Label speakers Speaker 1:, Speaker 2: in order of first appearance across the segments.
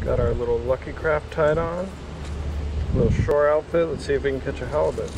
Speaker 1: Got our little Lucky Craft tied on. Little shore outfit. Let's see if we can catch a halibut.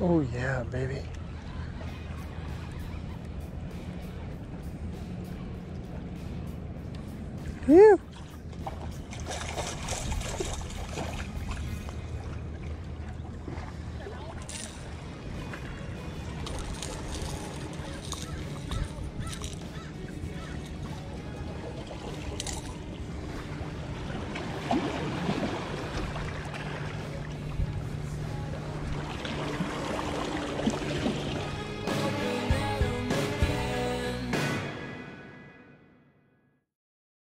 Speaker 1: Oh yeah, baby. Phew.